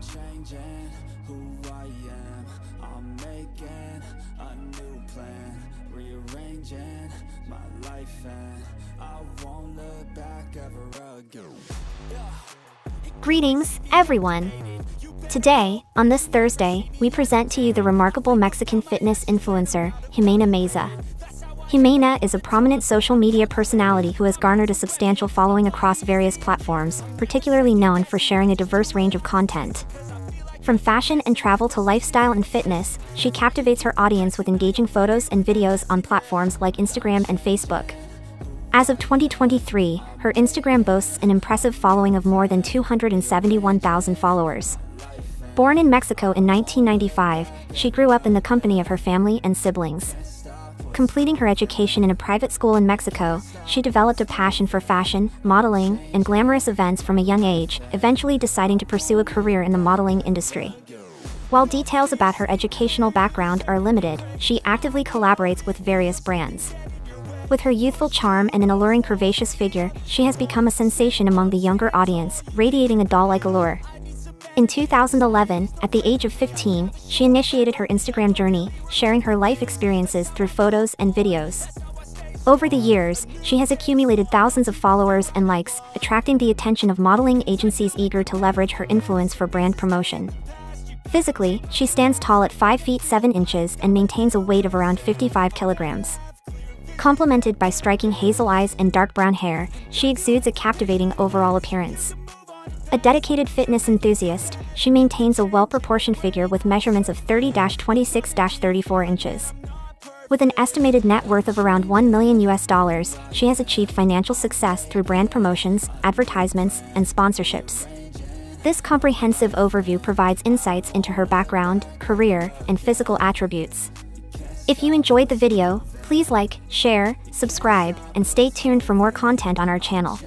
changing who I am. I'm making a new plan, rearranging my life, and I won't look back ever again. Greetings, everyone! Today, on this Thursday, we present to you the remarkable Mexican fitness influencer, Ximena Meza. Ximena is a prominent social media personality who has garnered a substantial following across various platforms, particularly known for sharing a diverse range of content. From fashion and travel to lifestyle and fitness, she captivates her audience with engaging photos and videos on platforms like Instagram and Facebook. As of 2023, her Instagram boasts an impressive following of more than 271,000 followers. Born in Mexico in 1995, she grew up in the company of her family and siblings. Completing her education in a private school in Mexico, she developed a passion for fashion, modeling, and glamorous events from a young age, eventually deciding to pursue a career in the modeling industry. While details about her educational background are limited, she actively collaborates with various brands. With her youthful charm and an alluring curvaceous figure, she has become a sensation among the younger audience, radiating a doll-like allure. In 2011, at the age of 15, she initiated her Instagram journey, sharing her life experiences through photos and videos. Over the years, she has accumulated thousands of followers and likes, attracting the attention of modeling agencies eager to leverage her influence for brand promotion. Physically, she stands tall at 5 feet 7 inches and maintains a weight of around 55 kilograms. Complemented by striking hazel eyes and dark brown hair, she exudes a captivating overall appearance. A dedicated fitness enthusiast, she maintains a well-proportioned figure with measurements of 30-26-34 inches. With an estimated net worth of around 1 million US dollars, she has achieved financial success through brand promotions, advertisements, and sponsorships. This comprehensive overview provides insights into her background, career, and physical attributes. If you enjoyed the video, please like, share, subscribe, and stay tuned for more content on our channel.